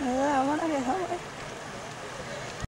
Yeah, I want to get home.